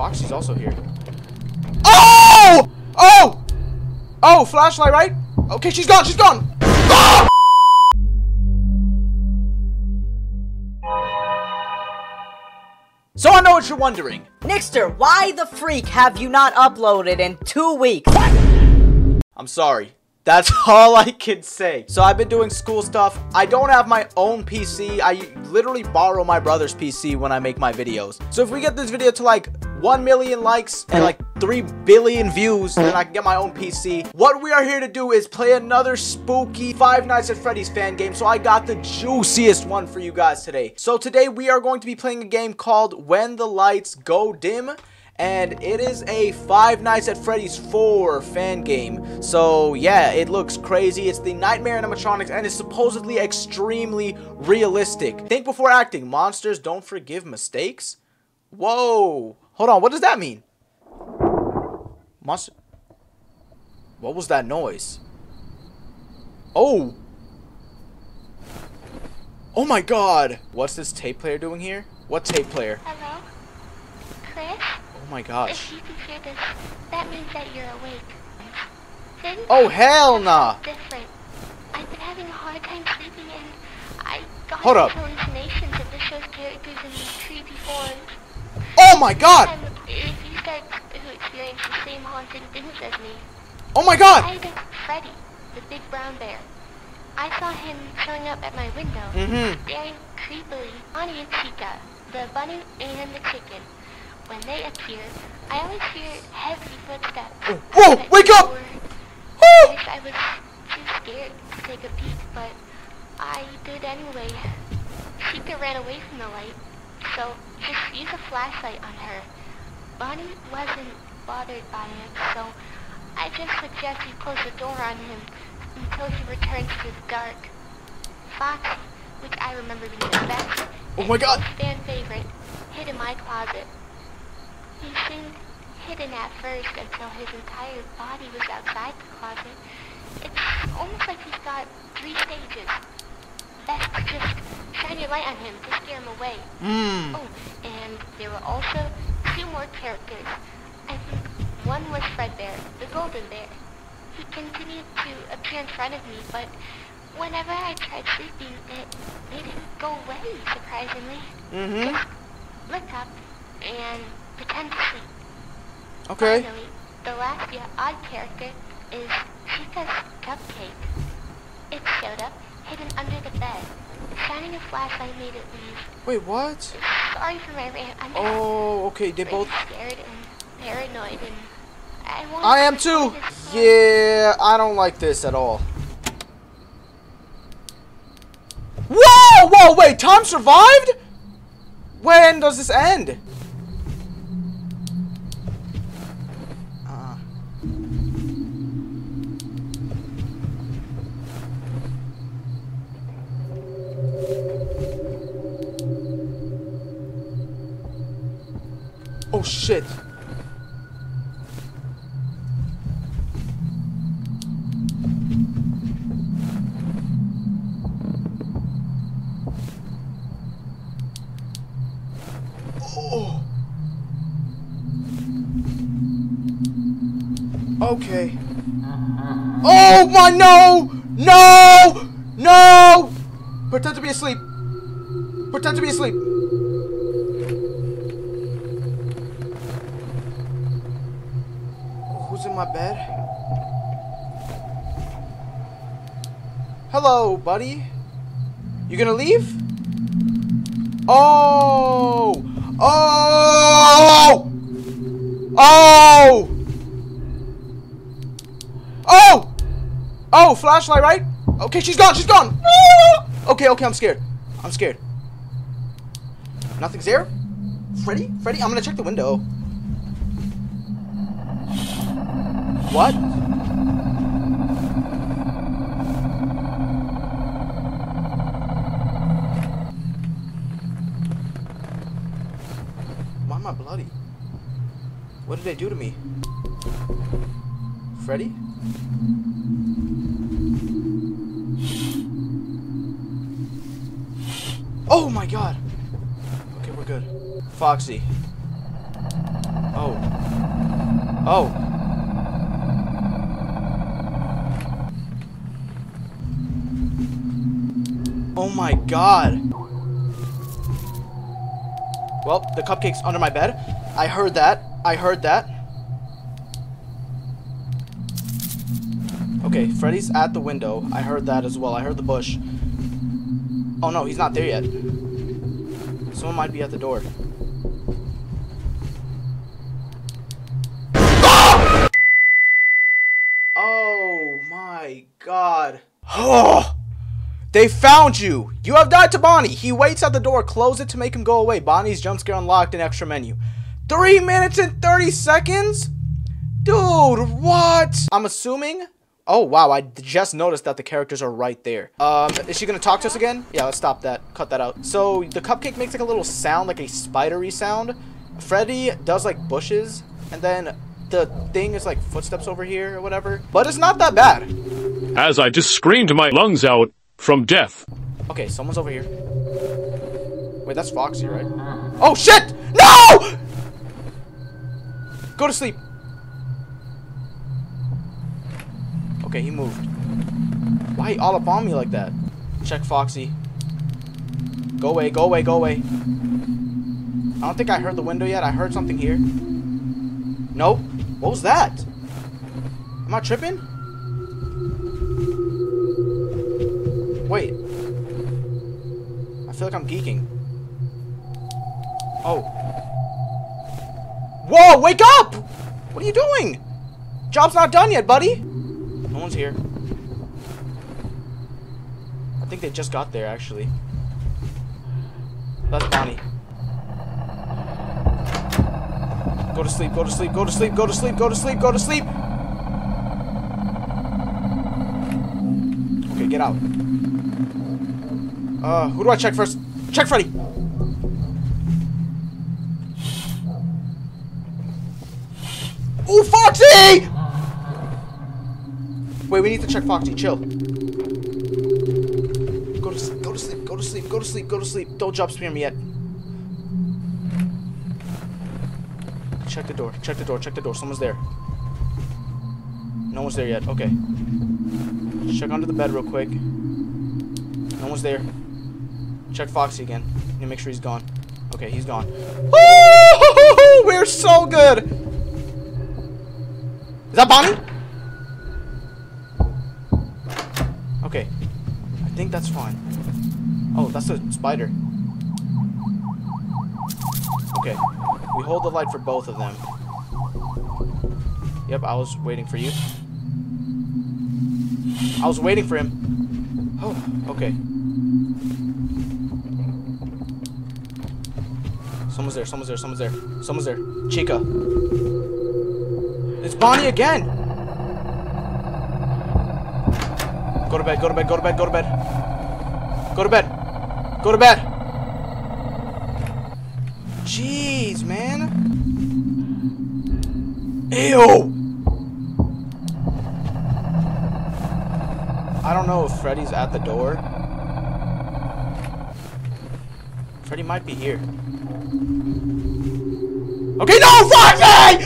Foxy's also here. Oh! Oh! Oh, flashlight, right? Okay, she's gone, she's gone! Ah! So I know what you're wondering. Nixter, why the freak have you not uploaded in two weeks? I'm sorry. That's all I can say. So I've been doing school stuff. I don't have my own PC. I literally borrow my brother's PC when I make my videos. So if we get this video to like 1 million likes and like 3 billion views, then I can get my own PC. What we are here to do is play another spooky Five Nights at Freddy's fan game. So I got the juiciest one for you guys today. So today we are going to be playing a game called When the Lights Go Dim and it is a Five Nights at Freddy's 4 fan game. So yeah, it looks crazy. It's the Nightmare animatronics and it's supposedly extremely realistic. Think before acting. Monsters don't forgive mistakes? Whoa. Hold on, what does that mean? Monster... What was that noise? Oh! Oh my god! What's this tape player doing here? What tape player? Hello? Chris? Oh my gosh. If you can hear this, that means that you're awake. Things Oh hell nah! different. I've been having a hard time sleeping and I got Hold up. hallucinations of the show's characters in these creepy forms. Oh my god! If you guys who experience the same haunting things as me, Oh my god! I think Freddy, the big brown bear. I saw him showing up at my window, Mm-hmm. staring creepily. And Chica, the bunny and the chicken. When they appear, I always hear heavy footsteps. Whoa! Wake up! before Woo! this, I was too scared to take a peek, but I did anyway. Chica ran away from the light, so just use a flashlight on her. Bonnie wasn't bothered by it, so I just suggest you close the door on him until he returns to the dark. Fox, which I remember being the best, Oh my God. fan favorite, hid in my closet. He seemed hidden at first until his entire body was outside the closet. It's almost like he's got three stages. Best just light on him to scare him away. Mmm. Oh, and there were also two more characters. I think one was Fredbear, the golden bear. He continued to appear in front of me, but whenever I tried sleeping, it, made didn't go away, surprisingly. Mm-hmm. Just look up and pretend to sleep. Okay. Finally, the last yet odd character is Chica's cupcake. It showed up hidden under the bed. Shining a flashlight made it leave. Wait, what? Sorry for my rant. I'm Oh, okay, they both... scared and paranoid and I want I am too! Yeah, I don't like this at all. Whoa! Whoa, wait, Tom survived? When does this end? Shit. Oh. Okay. Oh my no! No! No! Pretend to be asleep. Pretend to be asleep. My bed? Hello, buddy. You gonna leave? Oh! Oh! Oh! Oh! Oh, flashlight, right? Okay, she's gone, she's gone! Okay, okay, I'm scared. I'm scared. Nothing's there? Freddy? Freddy? I'm gonna check the window. What? Why am I bloody? What did they do to me? Freddy? Oh my god! Okay, we're good. Foxy. Oh. Oh my god. Well, the cupcake's under my bed. I heard that. I heard that. Okay, Freddy's at the window. I heard that as well. I heard the bush. Oh no, he's not there yet. Someone might be at the door. Ah! Oh my god. Oh! They found you! You have died to Bonnie! He waits at the door, close it to make him go away. Bonnie's jump scare unlocked an extra menu. 3 minutes and 30 seconds? Dude, what? I'm assuming... Oh, wow, I just noticed that the characters are right there. Um, is she gonna talk to us again? Yeah, let's stop that. Cut that out. So, the cupcake makes like a little sound, like a spidery sound. Freddy does like bushes, and then the thing is like footsteps over here or whatever. But it's not that bad. As I just screamed my lungs out from death. Okay, someone's over here. Wait, that's Foxy, right? Mm-hmm. Oh, shit! No! Go to sleep. Okay, he moved. Why all up on me like that? Check Foxy. Go away, go away, go away. I don't think I heard the window yet. I heard something here. Nope. What was that? Am I tripping? Wait. I feel like I'm geeking. Oh. Whoa, wake up! What are you doing? Job's not done yet, buddy. No one's here. I think they just got there, actually. That's Bonnie. Go to sleep, go to sleep, go to sleep, go to sleep, go to sleep, go to sleep! Okay, get out. Uh, who do I check first? Check Freddy! Ooh, Foxy! Wait, we need to check Foxy. Chill. Go to sleep, go to sleep, go to sleep, go to sleep, go to sleep. Don't jump spear me yet. Check the door, check the door, check the door. Someone's there. No one's there yet. Okay. Check under the bed real quick. No one's there. Check Foxy again. Need to make sure he's gone. Okay, he's gone. Woo! We're so good! Is that Bonnie? Okay. I think that's fine. Oh, that's a spider. Okay. We hold the light for both of them. Yep, I was waiting for you. I was waiting for him. Oh, okay. Someone's there, someone's there, someone's there. Someone's there. Chica. It's Bonnie again! Go to bed, go to bed, go to bed, go to bed. Go to bed. Go to bed. Jeez, man. Ew! I don't know if Freddy's at the door. Freddy might be here. Okay, no, Foxy!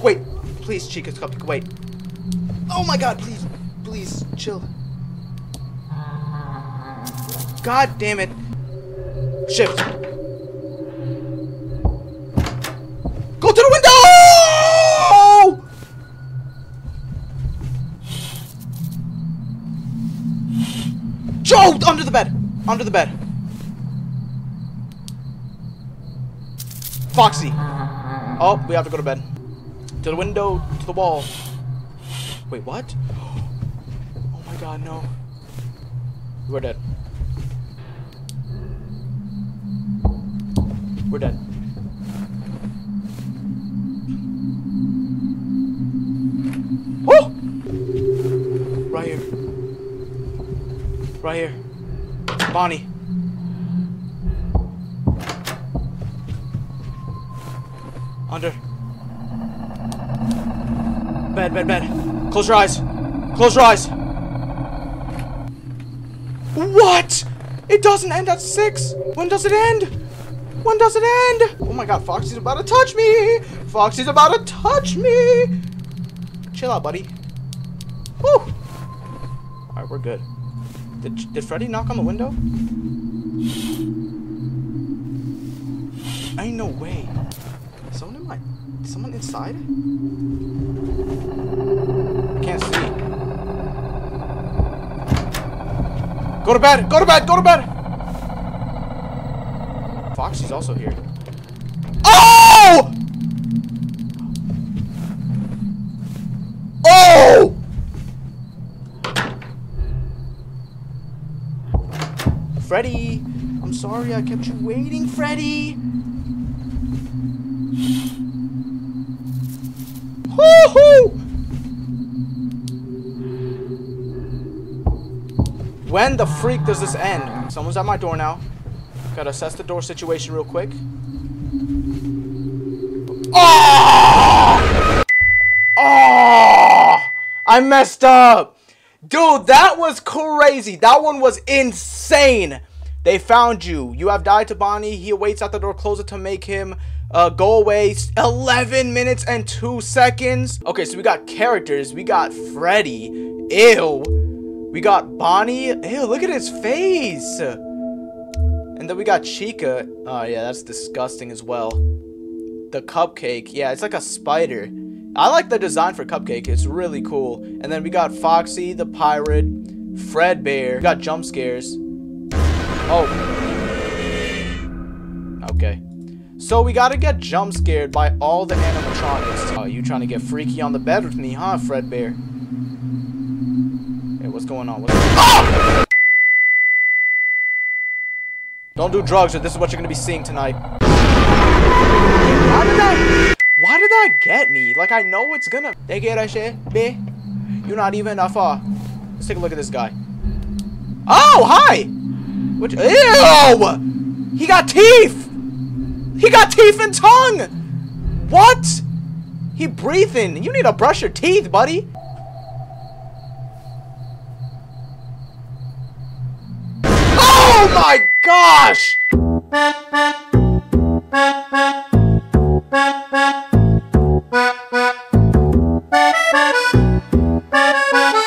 Wait, please, Chica's cupcake, wait. Oh my god, please, please, chill. God damn it. Shift. Go to the window! Joe, under the bed, under the bed. Foxy. Oh, we have to go to bed. To the window, to the wall. Wait, what? Oh my god, no. We're dead. We're dead. Woo! Right here. Right here. Bonnie. Under. Bed, bed, bed. Close your eyes. Close your eyes. What? It doesn't end at 6. When does it end? When does it end? Oh my god, Foxy's about to touch me! Foxy's about to touch me! Chill out, buddy. Woo! Alright, we're good. Did, did Freddy knock on the window? Ain't no way. Someone in my... Someone inside? I can't see. Go to bed! Go to bed! Go to bed! Foxy's also here. Oh! Oh! Freddy! I'm sorry I kept you waiting, Freddy! When the freak does this end? Someone's at my door now. Gotta assess the door situation real quick. Oh! Oh! I messed up! Dude, that was crazy. That one was insane. They found you. You have died to Bonnie. He awaits at the door. Close it to make him uh, go away. 11 minutes and 2 seconds. Okay, so we got characters. We got Freddy. Ew. We got Bonnie. Ew, look at his face. And then we got Chica. Oh, yeah, that's disgusting as well. The cupcake. Yeah, it's like a spider. I like the design for Cupcake. It's really cool. And then we got Foxy, the pirate, Fredbear. We got jump scares. Oh. Okay. So we gotta get jump scared by all the animatronics. Oh, you trying to get freaky on the bed with me, huh, Fredbear? What's going on? What's oh! Don't do drugs or this is what you're gonna be seeing tonight. Why did that... Why did that get me? Like, I know it's gonna... They get that shit, B. You're not even that far. Let's take a look at this guy. Oh, hi! Which... Ew! He got teeth! He got teeth and tongue! What? He breathing. You need to brush your teeth, buddy. Oh my gosh! Thank you.